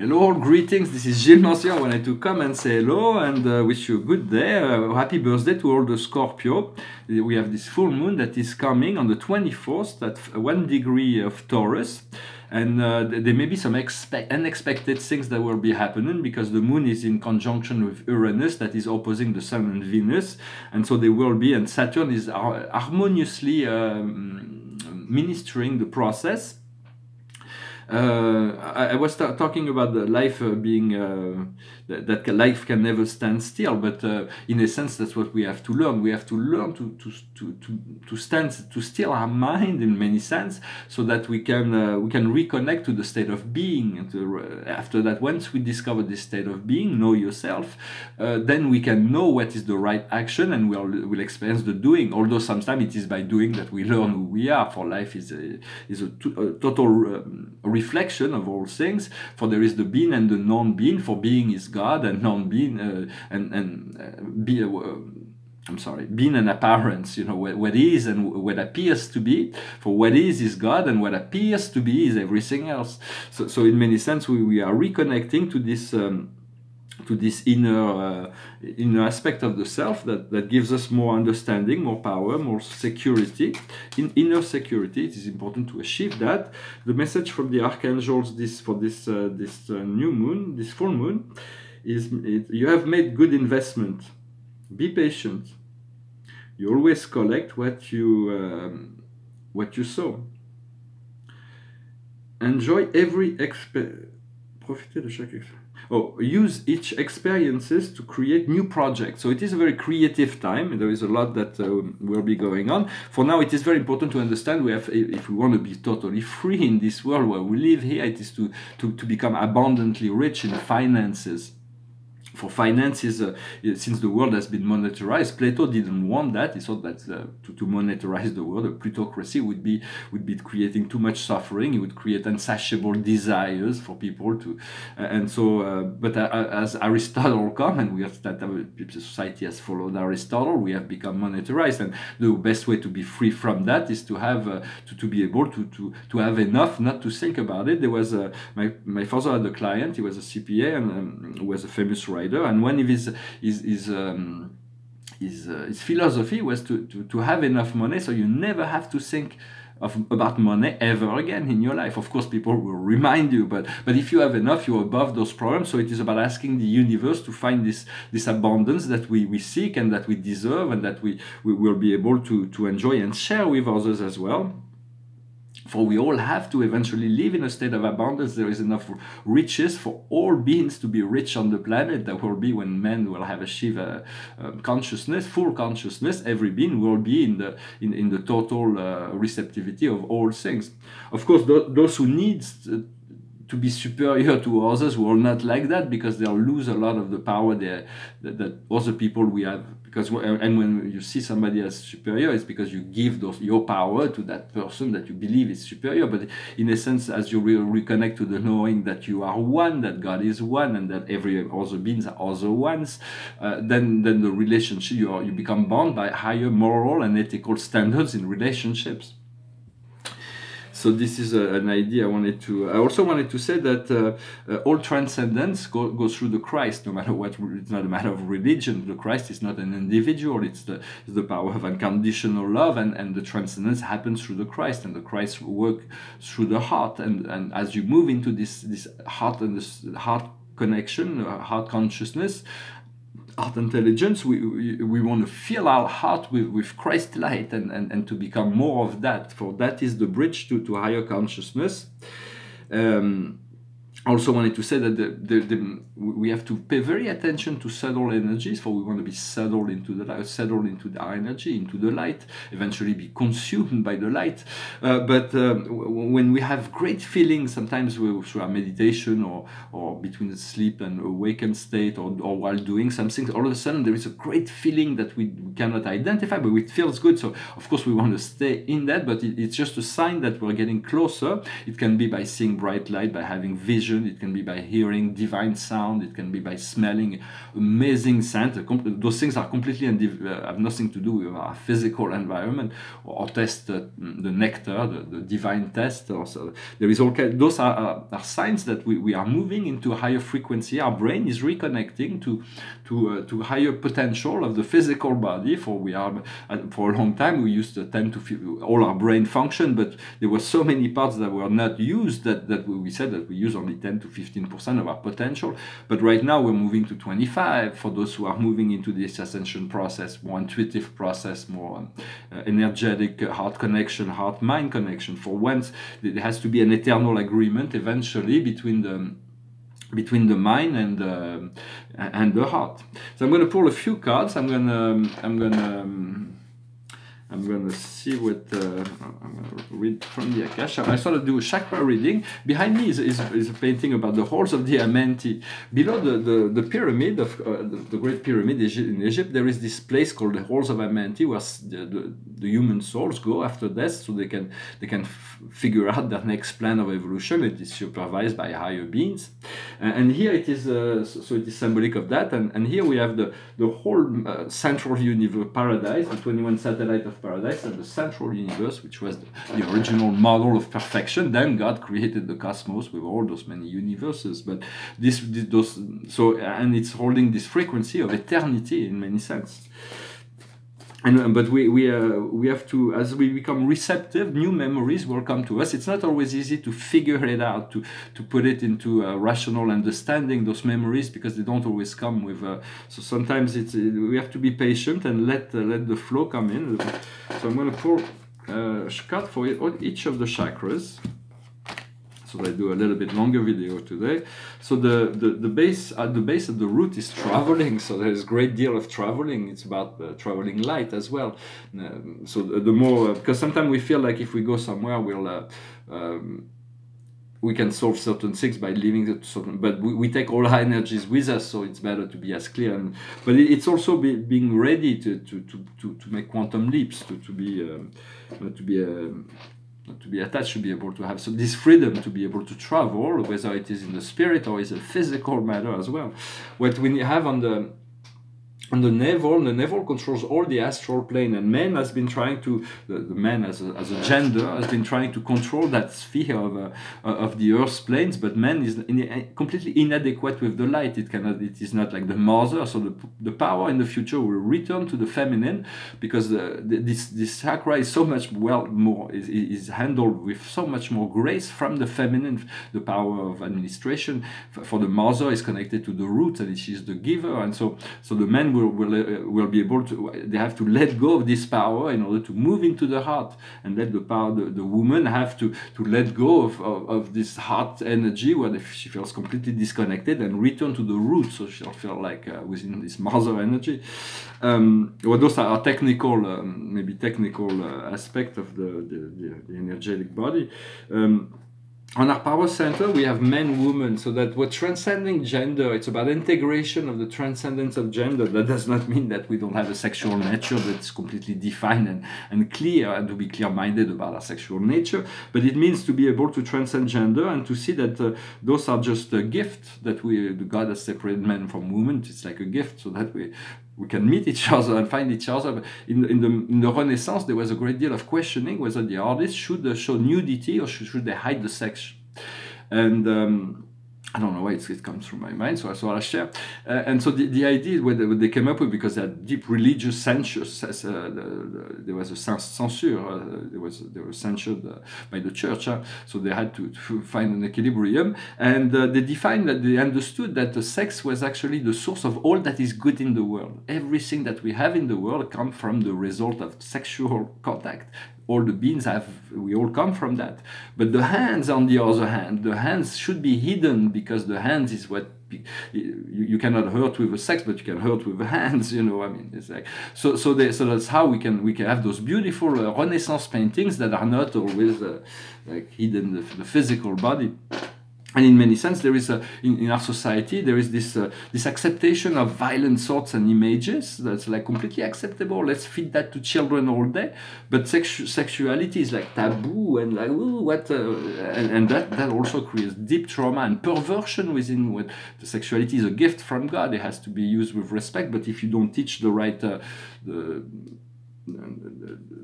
Hello, greetings. This is Gilles Mansillon. I wanted to come and say hello and uh, wish you a good day. Uh, happy birthday to all the Scorpio. We have this full moon that is coming on the 24th at one degree of Taurus. And uh, there may be some unexpected things that will be happening because the moon is in conjunction with Uranus that is opposing the sun and Venus. And so there will be, and Saturn is harmoniously um, ministering the process uh, I, I, was talking about the life uh, being uh, that, that, life can never stand still, but in a sense, that's what we have to learn. We have to learn to to to to, to stand to still our mind in many sense, so that we can we can reconnect to the state of being. And after that, once we discover this state of being, know yourself, then we can know what is the right action, and we'll will experience the doing. Although sometimes it is by doing that we learn who we are. For life is a, is a, a total um, reflection of all things. For there is the being and the non-being. For being is God, and non-being uh, and and uh, be. Uh, I'm sorry, being an appearance, you know, what, what is and what appears to be. For what is is God, and what appears to be is everything else. So, so in many sense, we, we are reconnecting to this um, to this inner uh, inner aspect of the self that, that gives us more understanding, more power, more security. In inner security, it is important to achieve that. The message from the archangels this for this uh, this uh, new moon, this full moon, is it, you have made good investment. Be patient. You always collect what you um, what you sow. Enjoy every exp. De chaque expérience oh, use each experiences to create new projects. So it is a very creative time. There is a lot that uh, will be going on. For now, it is very important to understand we have, if we want to be totally free in this world where we live here, it is to, to, to become abundantly rich in finances for finances, uh, since the world has been monetarized, Plato didn't want that. He thought that uh, to, to monetarize the world, a plutocracy would be would be creating too much suffering. It would create insatiable desires for people to, uh, and so. Uh, but uh, uh, as Aristotle come, and we have that society has followed Aristotle, we have become monetarized, and the best way to be free from that is to have to, to be able to to to have enough not to think about it. There was my my father had a client. He was a CPA and um, was a famous writer and one of his his his, um, his, uh, his philosophy was to, to, to have enough money so you never have to think of, about money ever again in your life. Of course, people will remind you, but but if you have enough, you're above those problems. So it is about asking the universe to find this this abundance that we, we seek and that we deserve and that we, we will be able to, to enjoy and share with others as well for we all have to eventually live in a state of abundance. There is enough riches for all beings to be rich on the planet. That will be when men will have achieved uh, um, consciousness, full consciousness. Every being will be in the in, in the total uh, receptivity of all things. Of course, th those who need to be superior to others will not like that because they'll lose a lot of the power that, that other people we have because and when you see somebody as superior it's because you give those your power to that person that you believe is superior. But in a sense as you re reconnect to the knowing that you are one that god is one and that every other beings are other ones uh, then then the relationship you are you become bound by higher moral and ethical standards in relationships so this is a, an idea I wanted to. I also wanted to say that uh, uh, all transcendence go, goes through the Christ, no matter what. It's not a matter of religion. The Christ is not an individual. It's the it's the power of unconditional love, and, and the transcendence happens through the Christ, and the Christ work through the heart. And and as you move into this this heart and this heart connection, uh, heart consciousness, art intelligence, we, we, we, want to fill our heart with, with Christ light and, and, and to become more of that. For that is the bridge to, to higher consciousness. Um, also wanted to say that the, the, the, we have to pay very attention to subtle energies for we want to be settled into the light settled into the energy into the light eventually be consumed by the light. Uh, but um, when we have great feelings sometimes we, through our meditation or or between the sleep and awakened state or, or while doing something all of a sudden there is a great feeling that we cannot identify but it feels good. So of course we want to stay in that but it, it's just a sign that we're getting closer. It can be by seeing bright light by having vision vision, it can be by hearing divine sound, it can be by smelling amazing scent. Those things are completely uh, have nothing to do with our physical environment or test uh, the nectar, the, the divine test. Also, there is all kind, those are, are, are signs that we, we are moving into a higher frequency. Our brain is reconnecting to to uh, to higher potential of the physical body. For we are uh, for a long time we used to tend to all our brain function, but there were so many parts that were not used that that we said that we use only 10 to 15 percent of our potential. But right now we're moving to 25 for those who are moving into this ascension process, more intuitive process, more uh, energetic uh, heart connection, heart mind connection. For once, there has to be an eternal agreement eventually between the between the mind and uh, and the heart. So I'm going to pull a few cards. I'm going to um, I'm going to um, I'm going to see what uh, I'm to read from the Akasha. I started to do a chakra reading. Behind me is, is, is, a painting about the halls of the Amenti. Below the, the, the pyramid of uh, the, the, Great Pyramid in Egypt, there is this place called the halls of Amenti, where the, the, the, human souls go after death, so they can they can figure out their next plan of evolution. It is supervised by higher beings, and here it is. Uh, so, so, it is symbolic of that. And, and here we have the the whole uh, central universe paradise, the 21 satellite of paradise and the central universe, which was the, original model of perfection. Then God created the cosmos with all those many universes. But this, this those so and it's holding this frequency of eternity in many sense and but we we uh, we have to as we become receptive new memories will come to us. It's not always easy to figure it out to to put it into a rational understanding those memories because they don't always come with uh, so sometimes it's uh, we have to be patient and let uh, let the flow come in. So i'm going to pull uh, card for each of the chakras so I do a little bit longer video today. So the, the, the base at the base of the root is traveling. So there's a great deal of traveling. It's about uh, traveling light as well. Um, so the, more, uh, because sometimes we feel like if we go somewhere, we'll, uh, um, we can solve certain things by leaving the certain, but we, we take all our energies with us, so it's better to be as clear. And, but it's also be, being ready to, to, to, to, to make quantum leaps, to, to be, um, to be, um, to be attached, to be able to have so this freedom to be able to travel, whether it is in the spirit or is a physical matter as well. What we have on the and the navel, the navel controls all the astral plane, and man has been trying to, the, the man as a, as a gender has been trying to control that sphere of, uh, of the earth's planes, but man is in, completely inadequate with the light. It cannot, it is not like the mother, so the, the power in the future will return to the feminine because uh, this, this chakra is so much well more, is, is handled with so much more grace from the feminine, the power of administration. For the mother is connected to the root and she is the giver, and so, so the man will, will, uh, will be able to, they have to let go of this power in order to move into the heart and let the power, the, the woman have to, to let go of, of, of this heart energy where she feels completely disconnected and return to the root so she'll feel like uh, within this mother energy. Um, well, those are technical, um, maybe technical uh, aspect of the, the, the, the energetic body. Um, on our power center we have men women so that we're transcending gender. It's about integration of the transcendence of gender. That does not mean that we don't have a sexual nature that's completely defined and, and clear and to be clear-minded about our sexual nature but it means to be able to transcend gender and to see that uh, those are just a gift that we god has separated men from women. It's like a gift so that we we can meet each other and find each other. But in, in, the, in the Renaissance, there was a great deal of questioning whether the artist should show nudity or should, should they hide the sex. And um, I don't know why it comes through my mind, so I thought I'd share. Uh, and so the, the idea what they, what they came up with, because they had deep religious censure, uh, the, the, there was a censure, uh, there was, they were censured uh, by the church, uh, so they had to, to, find an equilibrium. And uh, they defined that they understood that the sex was actually the source of all that is good in the world. Everything that we have in the world comes from the result of sexual contact all the beings have we all come from that. But the hands on the other hand the hands should be hidden because the hands is what you, cannot hurt with a sex but you can hurt with the hands you know i mean it's like so so they, so that's how we can we can have those beautiful uh, renaissance paintings that are not always uh, like hidden the, the physical body and in many sense there is a in, in our society there is this uh, this acceptation of violent thoughts and images that's like completely acceptable. Let's feed that to children all day. But sexu- sexuality is like taboo and like ooh, what uh, and, and that that also creates deep trauma and perversion within what the sexuality is a gift from god. It has to be used with respect. But if you don't teach the right uh, the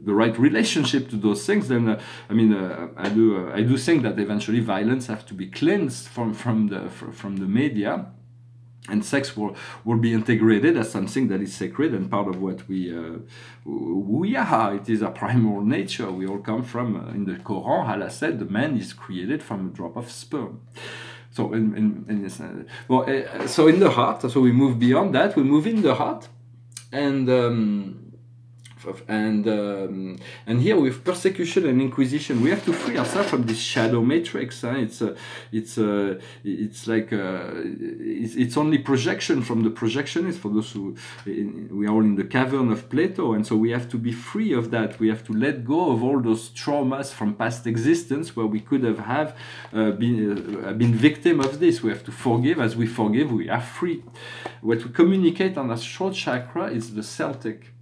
the right relationship to those things, then uh, I mean, uh, I do uh, I do think that eventually violence have to be cleansed from from the from the media, and sex will will be integrated as something that is sacred and part of what we uh, we are. It is a primal nature. We all come from. Uh, in the Quran, Allah said, the man is created from a drop of sperm. So in, in, in this, uh, well, so in the heart. So we move beyond that. We move in the heart, and. Um, and um, and here with persecution and inquisition we have to free ourselves from this shadow matrix huh? it's uh, it's uh, it's like uh, it's, it's only projection from the projectionist for those who we are all in the cavern of plato and so we have to be free of that. We have to let go of all those traumas from past existence where we could have have uh, been uh, been victim of this. We have to forgive. As we forgive we are free. What we communicate on the throat chakra is the celtic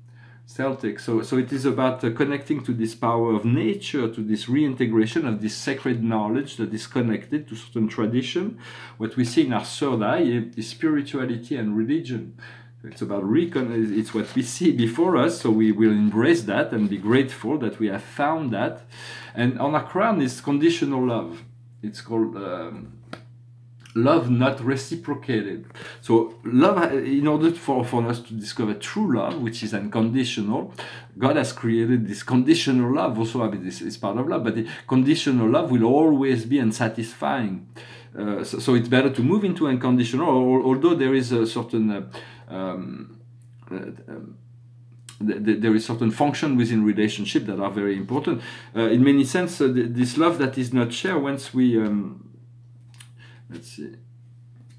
Celtic. So, so it is about uh, connecting to this power of nature, to this reintegration of this sacred knowledge that is connected to certain tradition. What we see in our third eye is spirituality and religion. It's about recon. It's what we see before us, so we will embrace that and be grateful that we have found that. And on our crown is conditional love. It's called. Um, love not reciprocated. So love, in order for, for us to discover true love, which is unconditional, God has created this conditional love. Also, I mean, this is part of love, but the conditional love will always be unsatisfying. Uh, so, so, it's better to move into unconditional, although there is a certain uh, um, uh, um, there is certain function within relationship that are very important. Uh, in many sense, uh, this love that is not shared once we um, let's see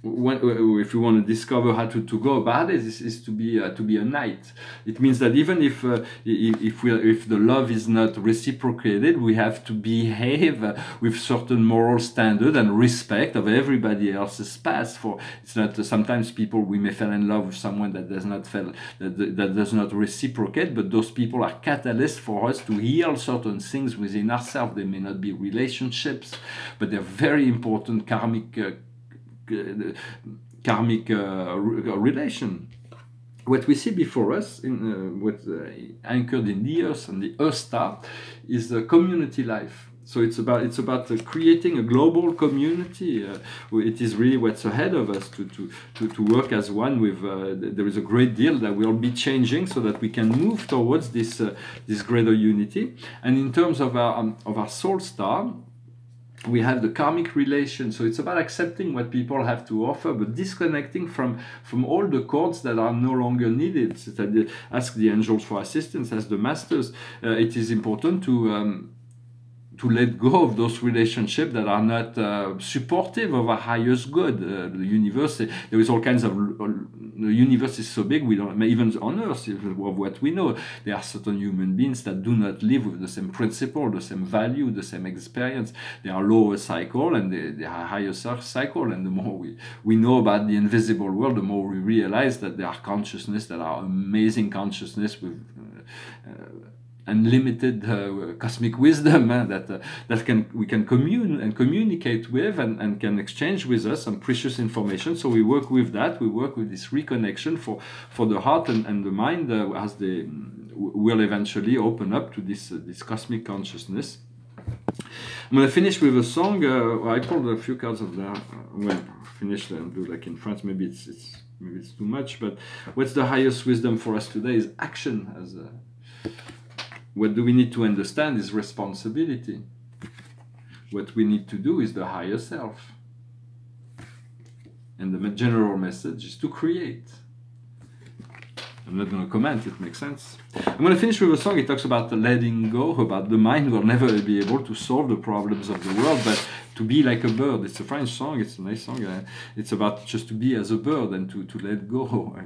when, if you want to discover how to, to go about it is, is to be uh, to be a knight. It means that even if uh, if we if the love is not reciprocated we have to behave uh, with certain moral standard and respect of everybody else's past. For it's not uh, sometimes people we may fall in love with someone that does not feel that, that does not reciprocate but those people are catalysts for us to heal certain things within ourselves. They may not be relationships but they're very important karmic uh, karmic uh, relation. What we see before us, in uh, what uh, anchored in the earth and the earth star, is the community life. So it's about it's about uh, creating a global community. Uh, it is really what's ahead of us to to to, to work as one. With uh, there is a great deal that will be changing so that we can move towards this this greater unity. And in terms of our um, of our soul star, we have the karmic relation so it's about accepting what people have to offer but disconnecting from from all the cords that are no longer needed ask the angels for assistance as the masters uh, it is important to um, to let go of those relationships that are not uh, supportive of our highest good. Uh, the universe, there is all kinds of. Uh, the universe is so big, we don't even on Earth of what we know. There are certain human beings that do not live with the same principle, the same value, the same experience. They are lower cycle and they, they are higher cycle. And the more we we know about the invisible world, the more we realize that there are consciousness that are amazing consciousness with. Uh, unlimited uh, cosmic wisdom uh, that uh, that can we can commune and communicate with and, and can exchange with us some precious information. So we work with that. We work with this reconnection for for the heart and, and the mind uh, as they will eventually open up to this uh, this cosmic consciousness. I'm gonna finish with a song uh, I pulled a few cards of that well finish and do like in France. Maybe it's, it's maybe it's too much but what's the highest wisdom for us today is action as a what do we need to understand is responsibility. What we need to do is the higher self. And the general message is to create. I'm not going to comment, it makes sense. I'm going to finish with a song. It talks about letting go, about the mind will never be able to solve the problems of the world, but to be like a bird. It's a French song, it's a nice song. It's about just to be as a bird and to, to let go.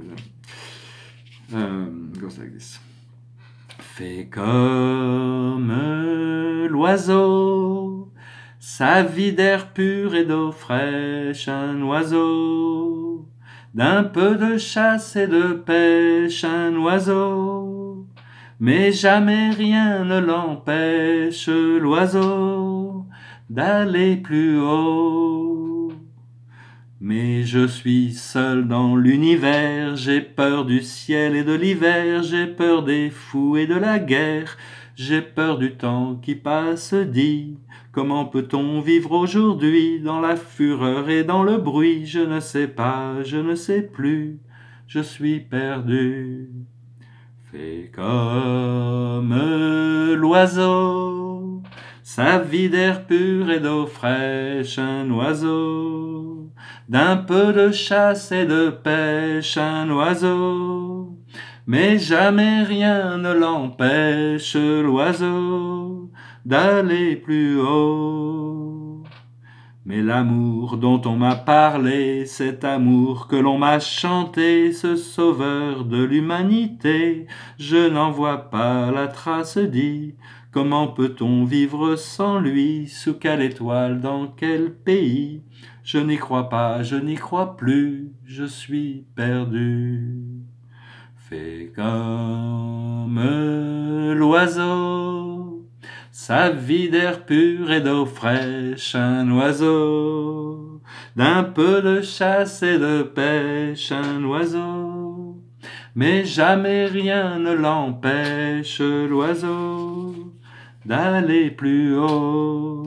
Um, goes like this. Fais comme l'oiseau, sa vie d'air pur et d'eau fraîche, un oiseau, d'un peu de chasse et de pêche, un oiseau, mais jamais rien ne l'empêche, l'oiseau, d'aller plus haut. Mais je suis seul dans l'univers, j'ai peur du ciel et de l'hiver, j'ai peur des fous et de la guerre, j'ai peur du temps qui passe, dit. Comment peut-on vivre aujourd'hui dans la fureur et dans le bruit? Je ne sais pas, je ne sais plus, je suis perdu. Fais comme l'oiseau, sa vie d'air pur et d'eau fraîche, un oiseau, d'un peu de chasse et de pêche, un oiseau, mais jamais rien ne l'empêche, l'oiseau, d'aller plus haut. Mais l'amour dont on m'a parlé, cet amour que l'on m'a chanté, ce sauveur de l'humanité, je n'en vois pas la trace dit. Comment peut-on vivre sans lui Sous quelle étoile Dans quel pays? Je n'y crois pas, je n'y crois plus, je suis perdu. Fais comme l'oiseau, sa vie d'air pur et d'eau fraîche, un oiseau, d'un peu de chasse et de pêche, un oiseau, mais jamais rien ne l'empêche, l'oiseau, d'aller plus haut.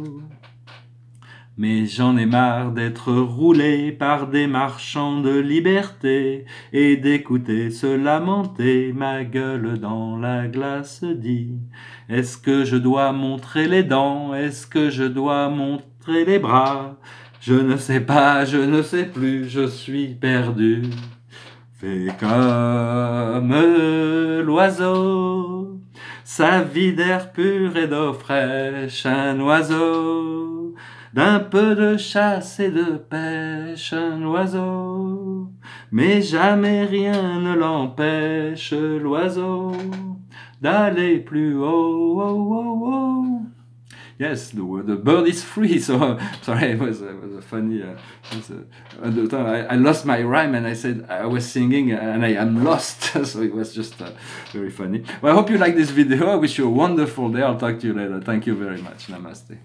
Mais j'en ai marre d'être roulé par des marchands de liberté et d'écouter se lamenter ma gueule dans la glace dit Est-ce que je dois montrer les dents? Est-ce que je dois montrer les bras? Je ne sais pas, je ne sais plus, je suis perdu. Fais comme l'oiseau, sa vie d'air pur et d'eau fraîche, un oiseau d'un peu de chasse et de pêche un oiseau, mais jamais rien ne l'empêche l'oiseau d'aller plus haut. Oh, oh, oh. Yes, the, the bird is free. So sorry, it was, it was a funny. Uh, was a, at the time I, I lost my rhyme and I said I was singing and I am lost. so it was just uh, very funny. Well, I hope you like this video. I wish you a wonderful day. I'll talk to you later. Thank you very much. Namaste.